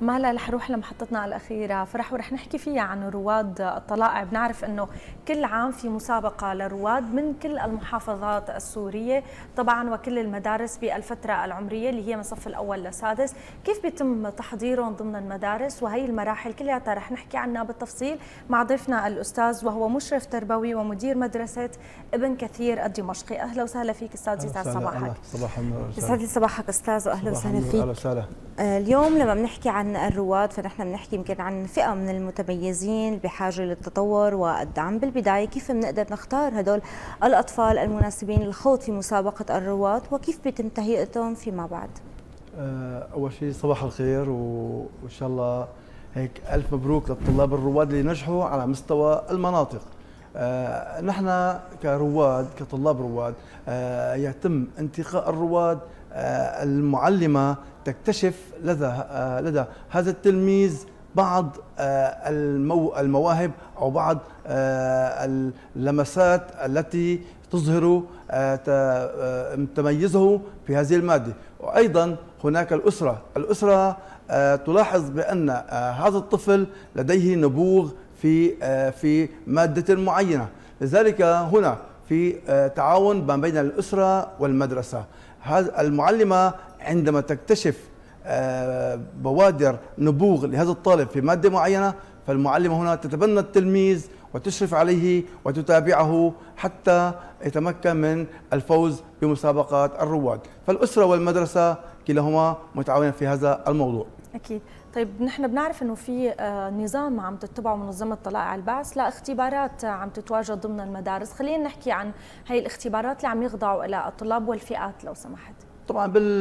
مالا رح نروح لمحطتنا الأخيرة. فرح ورح نحكي فيها عن رواد الطلائع. بنعرف أنه كل عام في مسابقة لرواد من كل المحافظات السورية طبعا وكل المدارس بالفترة العمرية اللي هي من الصف الأول للسادس كيف بيتم تحضيرهم ضمن المدارس؟ وهي المراحل كلها رح نحكي عنها بالتفصيل مع ضيفنا الأستاذ وهو مشرف تربوي ومدير مدرسة ابن كثير الدمشقي. أهلا وسهلا فيك أستاذ يسعد صباحك. صباح النور يسعد لي صباحك أستاذ وأهلا وسهلا فيك. أهلا وسهلا. آه، اليوم لما بنحكي عن الرواد فنحن بنحكي يمكن عن فئة من المتميزين بحاجة للتطور والدعم بالبداية. كيف بنقدر نختار هدول الأطفال المناسبين للخوض في مسابقة الرواد وكيف بيتم تهيئتهم فيما بعد؟ آه، أول شيء صباح الخير وإن شاء الله هيك ألف مبروك للطلاب الرواد اللي نجحوا على مستوى المناطق. آه نحن كرواد كطلاب رواد آه يتم انتقاء الرواد آه المعلمة تكتشف لدى آه لدى هذا التلميذ بعض آه المواهب أو بعض اللمسات التي تظهر تميزه في هذه المادة. وأيضا هناك الأسرة. الأسرة تلاحظ بأن هذا الطفل لديه نبوغ في في مادة معينة. لذلك هنا في تعاون ما بين الأسرة والمدرسة. هذا المعلمة عندما تكتشف بوادر نبوغ لهذا الطالب في مادة معينة فالمعلمة هنا تتبنى التلميذ وتشرف عليه وتتابعه حتى يتمكن من الفوز بمسابقات الرواد. فالأسرة والمدرسة كلاهما متعاونين في هذا الموضوع. أكيد. طيب نحن بنعرف إنه في نظام عم تتبعه منظمة طلائع البعث. لاختبارات عم تتواجد ضمن المدارس. خلينا نحكي عن هي الاختبارات اللي عم يخضعوا إلى الطلاب والفئات لو سمحت. طبعا بال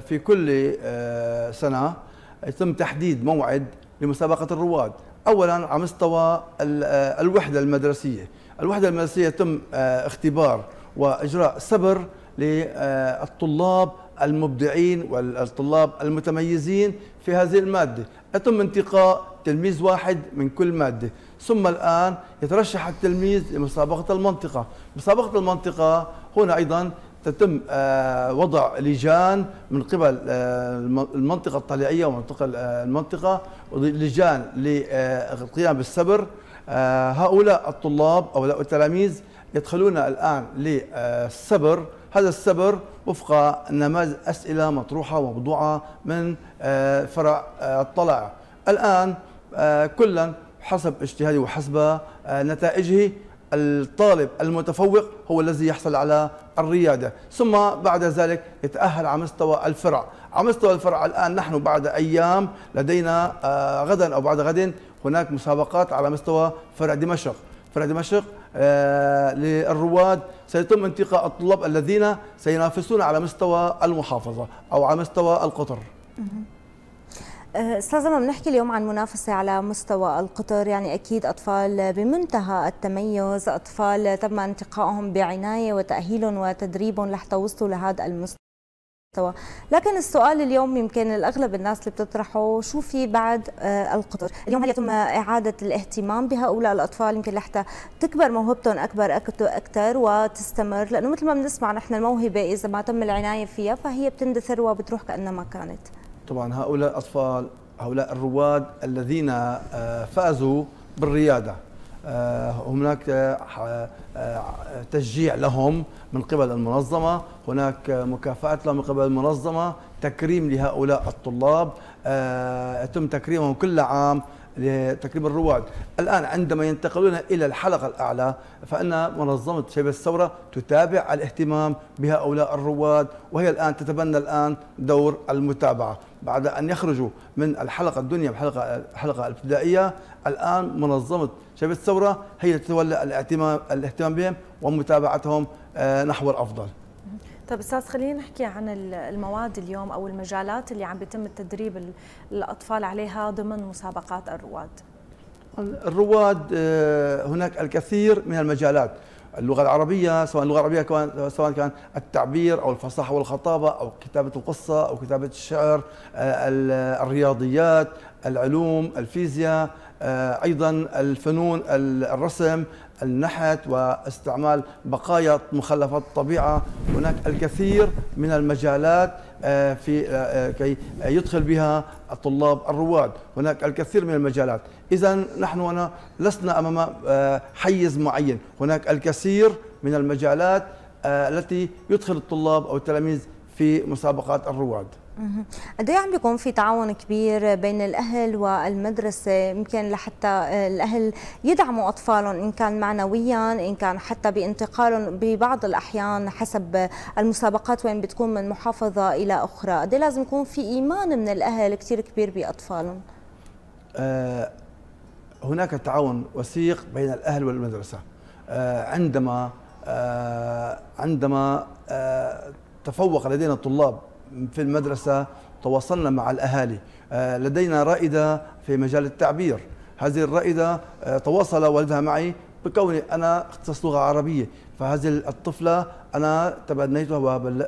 في كل سنة يتم تحديد موعد لمسابقة الرواد. اولا على مستوى الوحدة المدرسية. الوحدة المدرسية يتم اختبار وإجراء سبر للطلاب المبدعين والطلاب المتميزين في هذه المادة. يتم انتقاء تلميذ واحد من كل مادة. ثم الآن يترشح التلميذ لمسابقة المنطقة. مسابقة المنطقة هنا أيضا تتم وضع لجان من قبل المنطقة الطليعية ومنطقة المنطقة لجان للقيام بالسبر هؤلاء الطلاب أو التلاميذ يدخلون الآن للسبر. هذا السبر وفق نماذج أسئلة مطروحة وموضوعة من فرع الطلائع. الآن كلا حسب اجتهاده وحسب نتائجه الطالب المتفوق هو الذي يحصل على الريادة. ثم بعد ذلك يتأهل على مستوى الفرع. على مستوى الفرع الآن نحن بعد أيام لدينا غدا أو بعد غد هناك مسابقات على مستوى فرع دمشق. فرع دمشق للرواد سيتم انتقاء الطلاب الذين سينافسون على مستوى المحافظة أو على مستوى القطر. أستاذ لما بنحكي اليوم عن منافسة على مستوى القطر. يعني أكيد أطفال بمنتهى التميز أطفال تم انتقائهم بعناية وتاهيلهم وتدريبهم لحتى وصلوا لهذا المستوى. لكن السؤال اليوم يمكن الأغلب الناس اللي بتطرحه شو في بعد القطر اليوم هل يتم إعادة الاهتمام بهؤلاء الأطفال؟ يمكن لحتى تكبر موهبتهم أكبر أكثر وتستمر لأنه مثل ما بنسمع نحن الموهبة إذا ما تم العناية فيها فهي بتندثر وبتروح كأنها ما كانت. طبعا هؤلاء الأطفال هؤلاء الرواد الذين فازوا بالريادة. هناك تشجيع لهم من قبل المنظمة. هناك مكافأة لهم من قبل المنظمة. تكريم لهؤلاء الطلاب. يتم تكريمهم كل عام لتكريم الرواد. الآن عندما ينتقلون إلى الحلقة الأعلى فإن منظمة شباب الثورة تتابع الاهتمام بهؤلاء الرواد وهي الآن تتبنى الآن دور المتابعة. بعد أن يخرجوا من الحلقة الدنيا الحلقة الحلقة الابتدائية الآن منظمة شباب الثورة هي تتولى الاهتمام الاهتمام بهم ومتابعتهم نحو الأفضل. طيب أستاذ خلينا نحكي عن المواد اليوم أو المجالات اللي عم بيتم التدريب الأطفال عليها ضمن مسابقات الرواد. الرواد هناك الكثير من المجالات. اللغة العربية سواء اللغة العربية سواء كان التعبير أو الفصاحة والخطابة أو كتابة القصة أو كتابة الشعر الرياضيات العلوم الفيزياء أيضا الفنون الرسم النحت واستعمال بقايا مخلفات الطبيعة. هناك الكثير من المجالات في كي يدخل بها الطلاب الرواد. هناك الكثير من المجالات. إذا نحن هنا لسنا أمام حيز معين. هناك الكثير من المجالات التي يدخل الطلاب أو التلاميذ في مسابقات الرواد. قد إيه عم بيكون في تعاون كبير بين الأهل والمدرسة؟ يمكن لحتى الأهل يدعموا أطفالهم إن كان معنويا إن كان حتى بانتقالهم ببعض الأحيان حسب المسابقات وين بتكون من محافظة إلى أخرى. قد إيه لازم يكون في إيمان من الأهل كثير كبير بأطفالهم؟ آه هناك تعاون وثيق بين الأهل والمدرسة. آه عندما آه عندما آه تفوق لدينا الطلاب في المدرسة تواصلنا مع الأهالي. آه، لدينا رائدة في مجال التعبير. هذه الرائدة آه، تواصل والدها معي بكوني أنا اختصاص لغة عربية. فهذه الطفلة أنا تبنيتها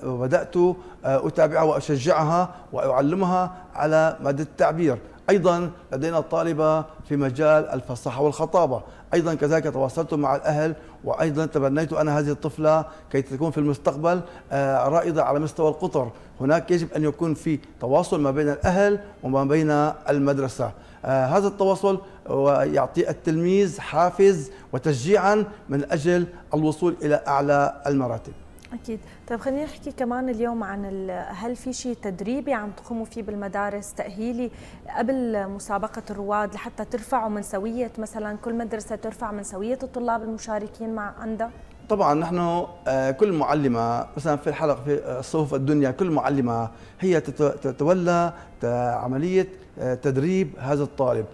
وبدأت آه، أتابعها وأشجعها وأعلمها على مادة التعبير. أيضا لدينا طالبة في مجال الفصاحة والخطابة. أيضا كذلك تواصلت مع الأهل وأيضا تبنيت أنا هذه الطفلة كي تكون في المستقبل آه، رائدة على مستوى القطر. هناك يجب أن يكون في تواصل ما بين الأهل وما بين المدرسة. آه، هذا التواصل يعطي التلميذ حافز وتشجيعا من أجل الوصول إلى أعلى المراتب. أكيد. طيب خلينا نحكي كمان اليوم عن هل في شيء تدريبي عم تقوموا فيه بالمدارس؟ تأهيلي قبل مسابقة الرواد لحتى ترفعوا من سويه مثلا كل مدرسة ترفع من سويه الطلاب المشاركين مع عندها؟ طبعا نحن آه، كل معلمة مثلا في الحلقة في صفوف الدنيا كل معلمة هي تتولى عملية آه، تدريب هذا الطالب.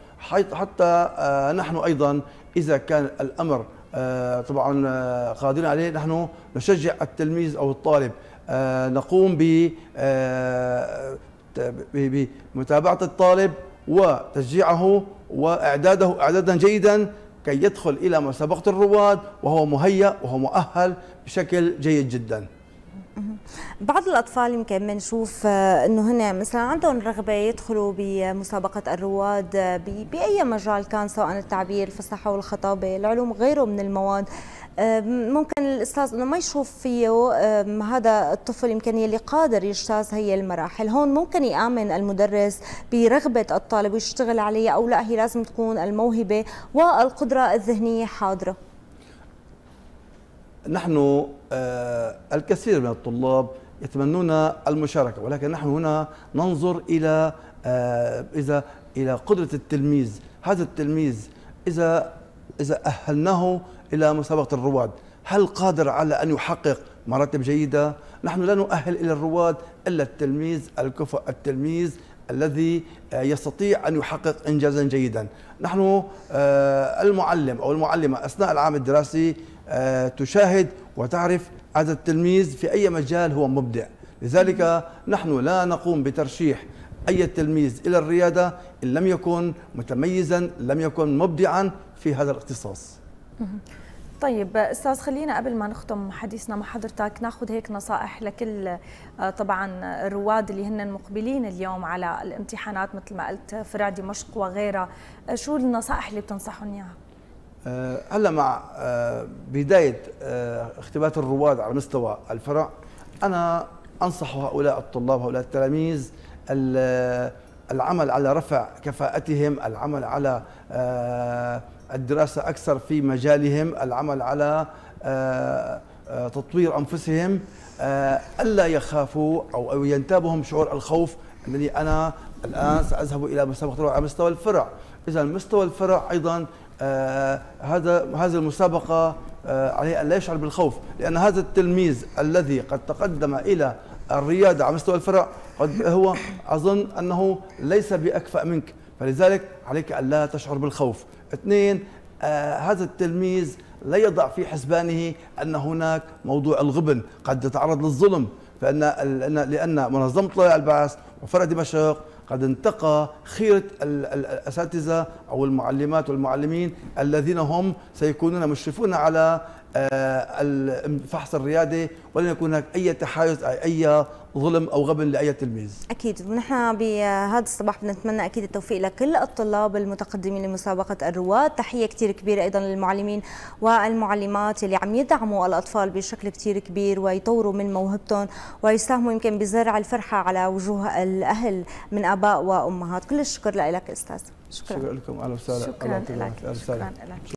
حتى آه، نحن أيضا إذا كان الأمر آه، طبعا آه، قادرين عليه نحن نشجع التلميذ أو الطالب آه، نقوم بمتابعة الطالب وتشجيعه وإعداده إعدادا جيدا كي يدخل إلى مسابقة الرواد وهو مهيأ وهو مؤهل بشكل جيد جدا. بعض الأطفال يمكن بنشوف آه، إنه هن مثلا عندهم رغبة يدخلوا بمسابقة الرواد آه، بأي مجال كان سواء التعبير الفصاحه والخطابه العلوم غيره من المواد. آه، ممكن الأستاذ إنه ما يشوف فيه هذا الطفل يمكن يلي قادر يجتاز هي المراحل. هون ممكن يآمن المدرس برغبة الطالب ويشتغل عليها أو لا هي لازم تكون الموهبة والقدرة الذهنية حاضرة. نحن آه، الكثير من الطلاب يتمنون المشاركة ولكن نحن هنا ننظر إلى آه، إذا إلى قدرة التلميذ هذا التلميذ إذا إذا أهلناه إلى مسابقة الرواد هل قادر على أن يحقق مراتب جيدة؟ نحن لا نؤهل إلى الرواد إلا التلميذ الكفء التلميذ الذي آه، يستطيع أن يحقق إنجازا جيدا نحن المعلم أو المعلمة أثناء العام الدراسي تشاهد وتعرف هذا التلميذ في أي مجال هو مبدع. لذلك نحن لا نقوم بترشيح أي تلميذ إلى الريادة إن لم يكن متميزا لم يكن مبدعا في هذا الاختصاص. طيب أستاذ خلينا قبل ما نختم حديثنا مع حضرتك ناخذ هيك نصائح لكل آه، طبعا الرواد اللي هن مقبلين اليوم على الامتحانات مثل ما قلت فرع دمشق وغيرها. آه، شو النصائح اللي بتنصحهم إياها؟ آه، هلا مع آه، بداية آه، اختبارات الرواد على مستوى الفرع أنا أنصح هؤلاء الطلاب هؤلاء التلاميذ العمل على رفع كفاءتهم العمل على الدراسة أكثر في مجالهم العمل على تطوير أنفسهم ألا يخافوا أو ينتابهم شعور الخوف انني أنا الآن سأذهب إلى مسابقه على مستوى الفرع. إذا مستوى الفرع أيضا آه هذا هذه المسابقة آه عليه أن لا يشعر بالخوف لأن هذا التلميذ الذي قد تقدم إلى الريادة على مستوى الفرع قد هو أظن أنه ليس بأكفأ منك. فلذلك عليك أن لا تشعر بالخوف. اثنين آه هذا التلميذ لا يضع في حسبانه أن هناك موضوع الغبن قد يتعرض للظلم فإن لأن منظمة طلائع البعث وفرع دمشق قد انتقى خيرة الأساتذة أو المعلمات والمعلمين الذين هم سيكونون مشرفون على آه، الفحص الريادي ولن يكون هناك أي تحيز أي ظلم أو غبن لأي تلميذ. أكيد. ونحن بهذا الصباح بنتمنى أكيد التوفيق لكل الطلاب المتقدمين لمسابقة الرواد تحية كثير كبيرة أيضا للمعلمين والمعلمات اللي عم يدعموا الأطفال بشكل كثير كبير ويطوروا من موهبتهم ويساهموا يمكن بزرع الفرحة على وجوه الأهل من آباء وأمهات. كل الشكر لك أستاذ. شكرا. شكرا لكم. أهلا وسهلا. شكرا لك. شكرا لك.